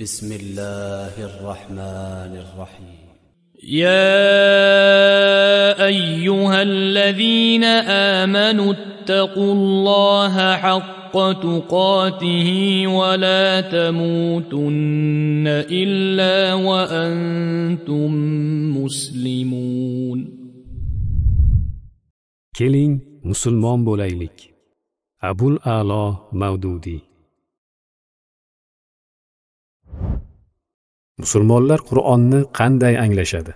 بسم الله الرحمن الرحيم. يا أيها الذين آمنوا اتقوا الله حق تقاته ولا تموتن إلا وأنتم مسلمون. كلين مسلمان بوليلك أبو الأعلى مودودي musulmonlar qur'onni qanday anglashadi?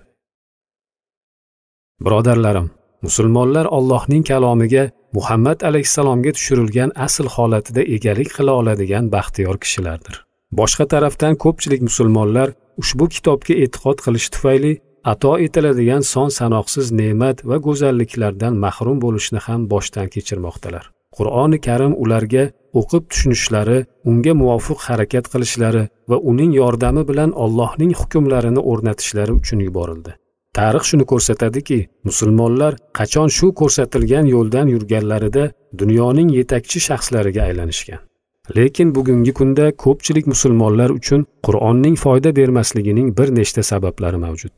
Birodarlarim musulmonlar allohning kalomiga muhammad alayhissalomga tushirilgan asl holatida egalik qila oladigan baxtiyor kishilardir. Boshqa tarafdan ko'pchilik musulmonlar ushbu kitobga e'tiqod qilish tufayli ato etiladigan son sanoqsiz ne'mat va go'zalliklardan mahrum bo'lishni ham boshdan kechirmoqdalar. Qur'oni karim ularga o'qib tushunishlari unga muvofiq harakat qilishlari va uning yordami bilan Allohning hukmlarini o'rnatishlari uchun yuborildi. Tarix shuni ko'rsatadiki musulmonlar qachon shu ko'rsatilgan yo'ldan yurganlarida dunyoning yetakchi shaxslariga aylanishgan. Lekin bugungi kunda ko'pchilik musulmonlar uchun qur'onning foyda bermasligining bir nechta sabablari mavjud.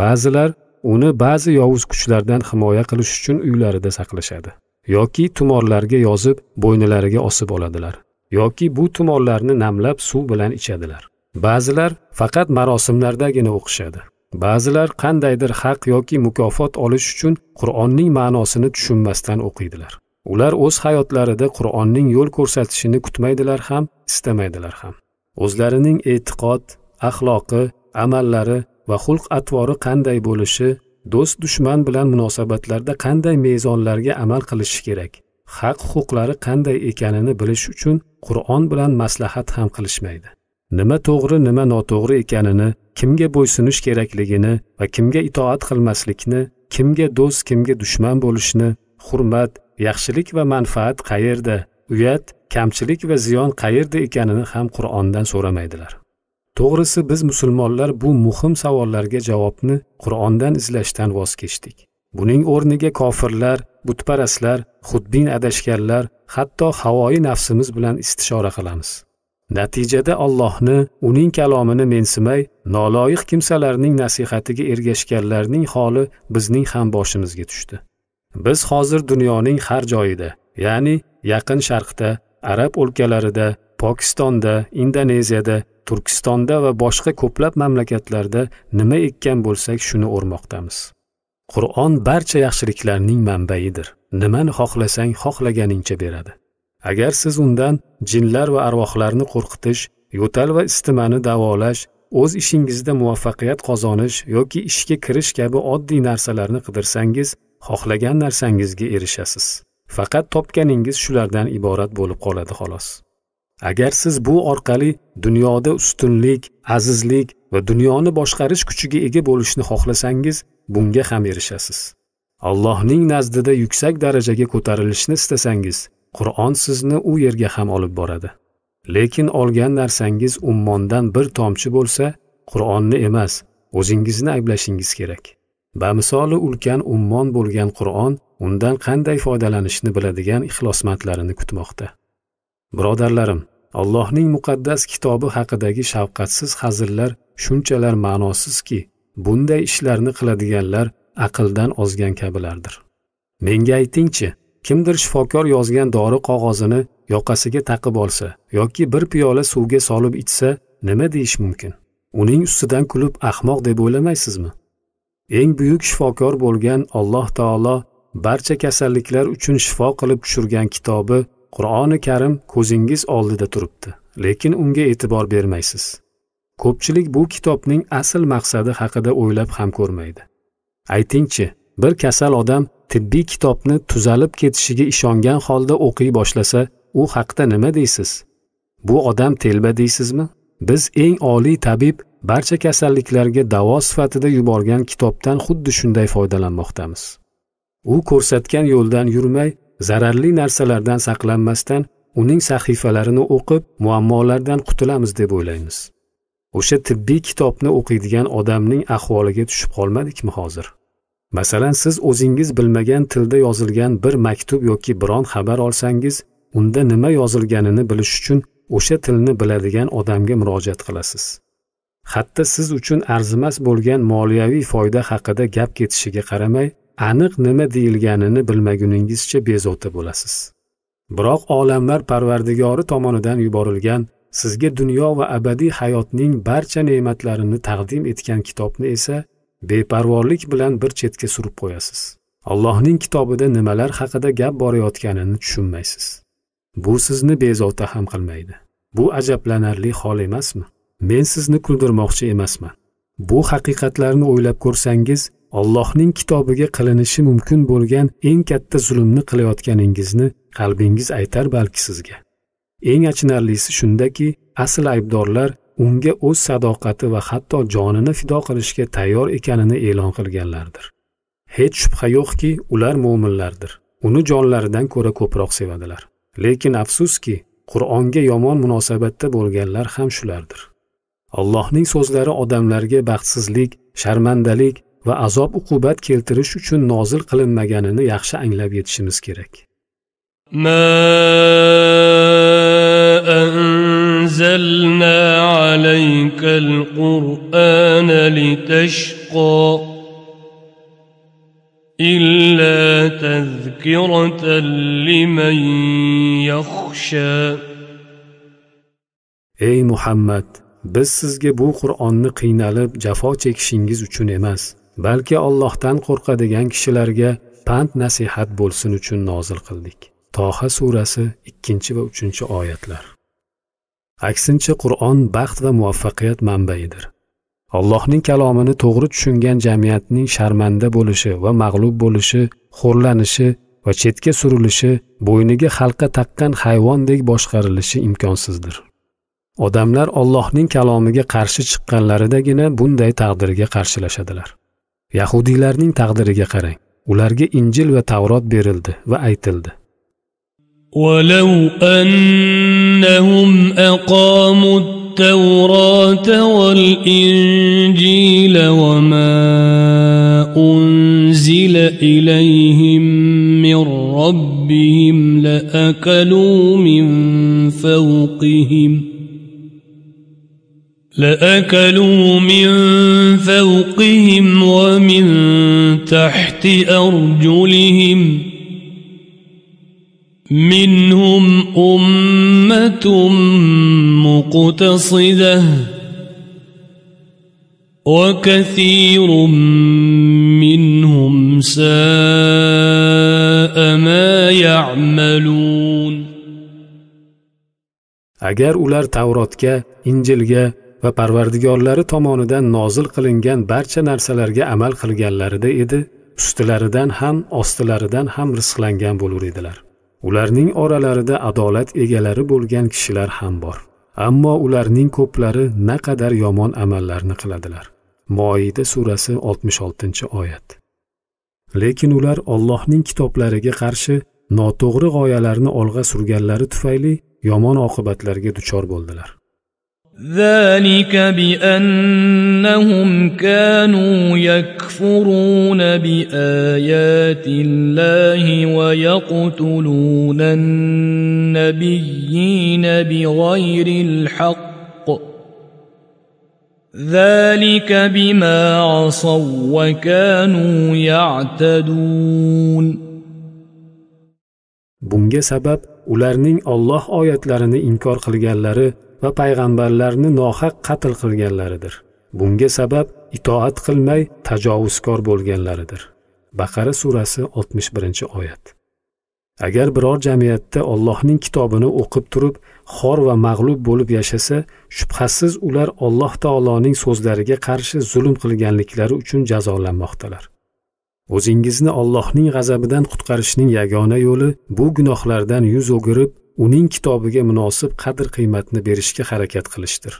Ba'zilar uni ba'zi yovuz kuchlardan himoya qilish uchun uylarida saqlashadi. Yoki tumorlarga yozib bo'ynilariga osib oladilar yoki bu tumorlarni namlab suv bilan ichadilar. Ba'zilar faqat marosimlardagina o'qishadi. Ba'zilar qandaydir haq yoki mukofot olish uchun qur'onning ma'nosini tushunmasdan o'qiydilar. Ular o'z hayotlarida qur'onning yo'l ko'rsatishini kutmaydilar ham istamaydilar ham. O'zlarining e'tiqod axloqi amallari va xulq atvori qanday bo'lishi do'st dushman bilan munosabatlarda qanday mezonlarga amal qilishi kerak? Haq huquqlari qanday ekanini bilish uchun qur'on bilan maslahat ham qilishmaydi. Nima to'g'ri nima noto'g'ri ekanini kimga bo'ysunish kerakligini va kimga itoat qilmaslikni kimga do'st kimga dushman bo'lishni hurmat yaxshilik va manfaat qayerda uyat kamchilik va ziyon qayerda ekanini ham qur'ondan so'ramaydilar. To'g'risi biz musulmonlar bu muhim savollarga javobni qur'ondan izlashdan voz kechdik. Buning o'rniga kofirlar butparastlar xudbin adashganlar hatto havoyi nafsimiz bilan istishora qilamiz. Natijada allohni uning kalomini mensimay noloyiq kimsalarning nasihatiga ergashganlarning holi bizning ham boshimizga tushdi. Biz hozir dunyoning har joyida ya'ni yaqin sharqda arab o'lkalarida pokistonda indoneziyada turkistonda va boshqa ko'plab mamlakatlarda nima ekkan bo'lsak shuni o'rmoqdamiz. Qur'on barcha yaxshiliklarning manbaidir nimani xohlasang xohlaganingcha beradi. Agar siz undan jinlar va arvohlarni qo'rqitish yo'tal va istimani davolash o'z ishingizda muvaffaqiyat qozonish yoki ishga kirish kabi oddiy narsalarni qidirsangiz xohlagan narsangizga erishasiz. Faqat topganingiz shulardan iborat bo'lib qoladi xolos. Agar siz bu orqali dunyoda ustunlik azizlik va dunyoni boshqarish kuchiga ega bo'lishni xohlasangiz bunga ham erishasiz. Allohning nazdida yuksak darajaga ko'tarilishni istasangiz qur'on sizni u yerga ham olib boradi. Lekin olgan narsangiz ummondan bir tomchi bo'lsa qur'onni emas o'zingizni ayblashingiz kerak. Bamisoli ulkan ummon bo'lgan qur'on undan qanday foydalanishni biladigan ixlosmandlarini kutmoqda. Birodarlarim allohning muqaddas kitobi haqidagi shafqatsiz hazillar shunchalar ma'nosizki bunday ishlarni qiladiganlar aqldan ozgan kabilardir. Menga aytingchi kimdir shifokor yozgan dori qog'ozini yoqasiga taqib olsa yoki bir piyola suvga solib ichsa nima deyish mumkin? Uning ustidan kulib ahmoq deb o'ylamaysizmi? Eng buyuk shifokor bo'lgan alloh taolo barcha kasalliklar uchun shifo qilib tushirgan kitobi qur'oni karim ko'zingiz oldida turibdi lekin unga e'tibor bermaysiz. Ko'pchilik bu kitobning asl maqsadi haqida o'ylab ham ko'rmaydi. Aytingchi bir kasal odam tibbiy kitobni tuzalib ketishiga ishongan holda o'qiy boshlasa u haqda nima deysiz? Bu odam telba deysizmi? Biz eng oliy tabib barcha kasalliklarga davo sifatida yuborgan kitobdan xuddi shunday foydalanmoqdamiz. U ko'rsatgan yo'ldan yurmay zararli narsalardan saqlanmasdan uning sahifalarini o'qib muammolardan qutulamiz deb o'ylaymiz. O'sha tibbiy kitobni o'qiydigan odamning ahvoliga tushib qolmadikmi hozir? Masalan siz o'zingiz bilmagan tilda yozilgan bir maktub yoki biron xabar olsangiz unda nima yozilganini bilish uchun o'sha tilni biladigan odamga murojaat qilasiz. Hatto siz uchun arzimas bo'lgan moliyaviy foyda haqida gap ketishiga qaramay aniq nima deyilganini bilmaguningizcha bezovta bo'lasiz. Biroq olamlar parvardigori tomonidan yuborilgan sizga dunyo va abadiy hayotning barcha ne'matlarini taqdim etgan kitobni esa beparvorlik bilan bir chetga surib qo'yasiz. Allohning kitobida nimalar haqida gap borayotganini tushunmaysiz. Bu sizni bezovta ham qilmaydi. Bu ajablanarli hol emasmi? Men sizni kuldirmoqchi emasman. Bu haqiqatlarni o'ylab ko'rsangiz Allohning kitobiga qilinishi mumkin bo'lgan eng katta zulmni qilayotganingizni qalbingiz aytar balki sizga. Eng achinarlisi shundaki, asl aybdorlar unga o'z sadoqati va hatto jonini fido qilishga tayyor ekanini e'lon qilganlardir. Hech shubha yo'qki, ular mo'minlardir Uni jonlaridan ko'ra ko'proq sevadilar. Lekin afsuski, Qur'onga yomon munosabatda bo'lganlar ham shulardir. Allohning so'zlari odamlarga baxtsizlik, sharmandalik va azob uqubat keltirish uchun nozil qilinmaganini yaxshi anglab yetishimiz kerak ما أنزلنا عليك القرآن لتشقى إلا تذكرة لمن يخشى ey muhammad biz sizga bu qur'onni qiynalib jafo chekishingiz uchun emas Balki Allohdan qo'rqadigan kishilarga pand nasihat bo'lsin uchun nozil qildik. Toha surasi 2 va 3 oyatlar. Aksincha Qur'on baxt va muvaffaqiyat manbaidir. Allohning kalomini to'g'ri tushungan jamiyatning sharmanda bo'lishi va mag'lub bo'lishi, xo'rlanishi va chetga surilishi, bo'yniga xalqa taqqan hayvondek boshqarilishi imkonsizdir. Odamlar Allohning kalomiga qarshi chiqqanlaridagina bunday taqdirga qarshilashadilar. yahudiylarning taqdiriga qarang ularga injil va tavrot berildi va aytildi ولو أنهم أقاموا التوراة والإنجيل وما أنزل إليهم من ربهم لأكلوا من فوقهم لأكلوا من فوقهم ومن تحت أرجلهم. منهم أمة مقتصدة وكثير منهم ساء ما يعملون. agar ular tavrotga injilga va parvardigorlari tomonidan nozil qilingan barcha narsalarga amal qilganlarida edi ustilaridan ham ostilaridan ham rizqlangan bo'lur edilar. Ularning oralarida adolat egalari bo'lgan kishilar ham bor. Ammo ularning ko'plari naqadar yomon amallarni qiladilar. Moida surasi 66 oyat. Lekin ular Allohning kitoblariga qarshi noto'g'ri g'oyalarni olg'a surganlari tufayli yomon oqibatlarga duchor bo'ldilar. ذلك بأنهم كانوا يكفرون بآيات الله ويقتلون النبيين بغير الحق. ذلك بما عصوا وكانوا يعتدون. Bunga sabab ularning Alloh oyatlarini inkor qilganlari va payg'ambarlarni nohaq qatl qilganlaridir. Bunga sabab itoat qilmay tajovuzkor bo'lganlaridir. Baqara surasi 61 oyat. Agar biror jamiyatda Allohning kitobini o'qib turib xor va mag'lub bo'lib yashasa shubhasiz ular Alloh taoloning so'zlariga qarshi zulm qilganliklari uchun jazolanmoqdalar. O'zingizni Allohning g'azabidan qutqarishning yagona yo'li bu gunohlardan yuz o'girib uning kitobiga munosib qadr qiymatni berishga harakat qilishdir.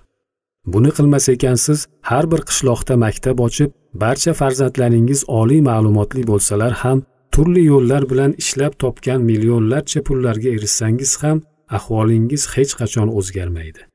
Buni qilmas ekansiz har bir qishloqda maktab ochib barcha farzandlaringiz oliy ma'lumotli bo'lsalar ham turli yo'llar bilan ishlab topgan millionlarcha pullarga erishsangiz ham ahvolingiz hech qachon o'zgarmaydi.